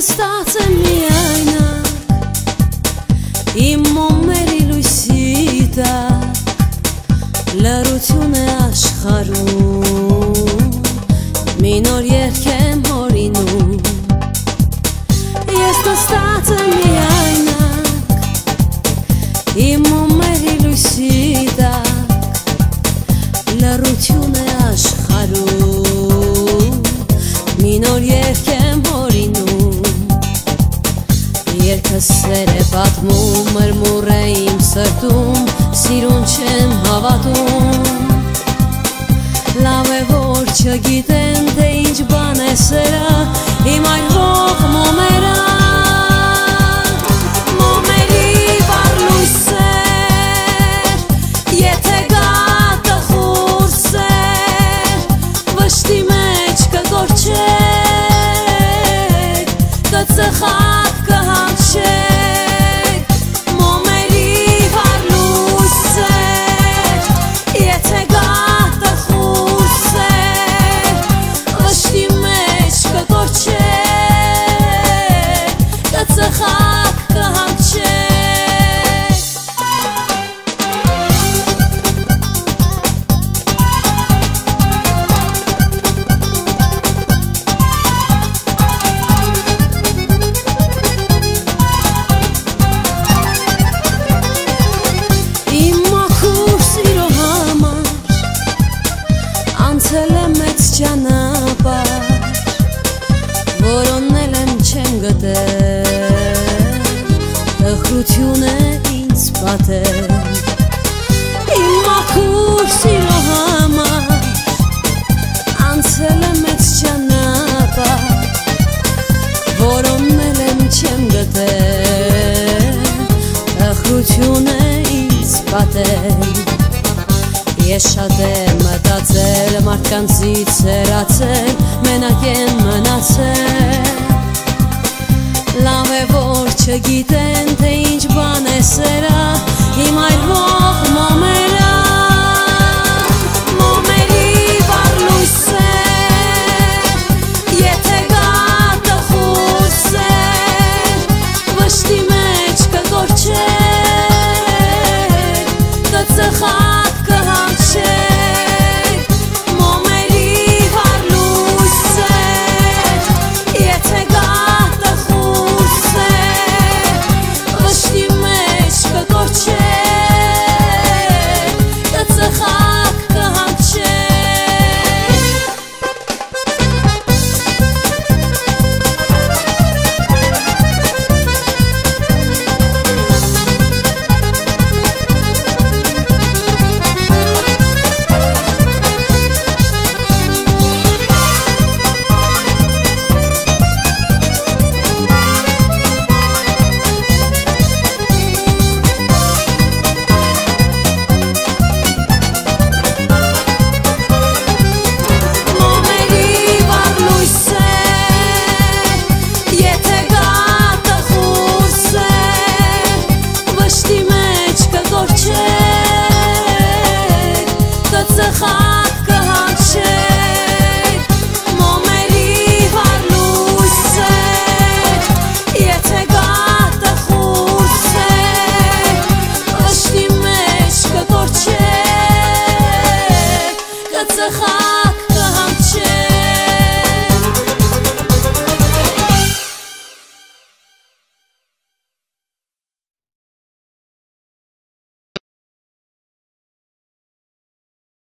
Նստած եմ միայնակ Իմ մոմերի լույսի տակ Լրություն է աշխարում Մի նոր երկ եմ հորինում Ես նստած եմ միայնակ Իմ մոմերի լույսի չգիտեն, թե ինչ բան է սերա Իմ այրվող մոմերա Մոմերի վարլույսեր Եթե գա տխուր սեր Վշտի Անցել եմ մեծ ճանապար Որոննել եմ չեմ գտել Տխրություն է ինձ պատել Իմ մաքուր սիրո համար Անցել եմ մեծ ճանապար Որոննել եմ չեմ գտել Տխրություն է ինձ պատել Ես շատ եմ մտածել մարդկանցից հեռացել, մենակ են մնացել Լավ է, որ չգիտեն, թե ինչ բան է սերա, իմ այդ ող մամերա Մամերի վարլույս է, եթե գա տխուս է, վշտի gaan.